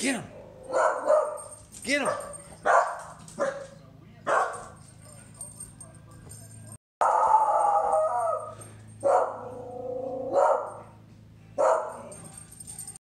Get him. Get him.